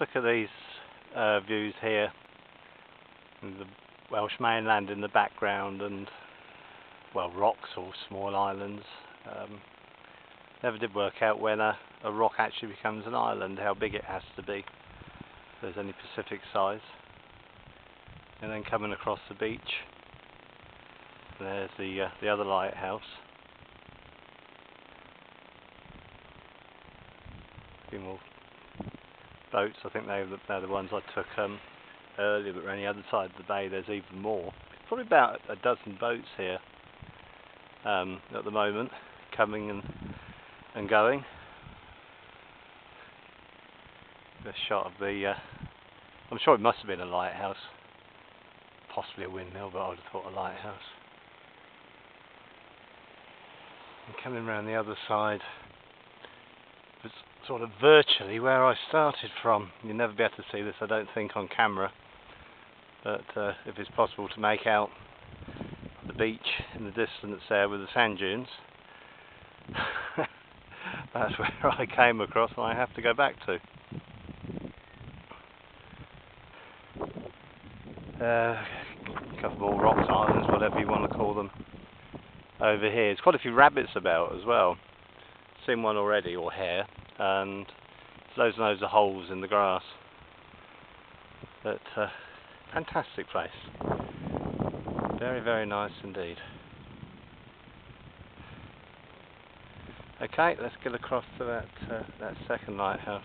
look at these uh, views here. The Welsh mainland in the background and, well, rocks or small islands. Um, never did work out when a, a rock actually becomes an island, how big it has to be. If there's any Pacific size. And then coming across the beach, there's the uh, the other lighthouse. A few more boats. I think they're the, they're the ones I took um, earlier, but around the other side of the bay there's even more. Probably about a dozen boats here um, at the moment, coming and and going. The shot of the. Uh, I'm sure it must have been a lighthouse, possibly a windmill, but I would have thought a lighthouse. And coming around the other side sort of virtually where I started from. You'll never be able to see this, I don't think, on camera. But uh, if it's possible to make out the beach in the distance there with the sand dunes, that's where I came across and I have to go back to. Uh, a couple more rocks islands, whatever you want to call them, over here. There's quite a few rabbits about as well. Seen one already, or hare, and loads and loads of holes in the grass. But uh, fantastic place. Very, very nice indeed. Okay, let's get across to that uh, that second lighthouse.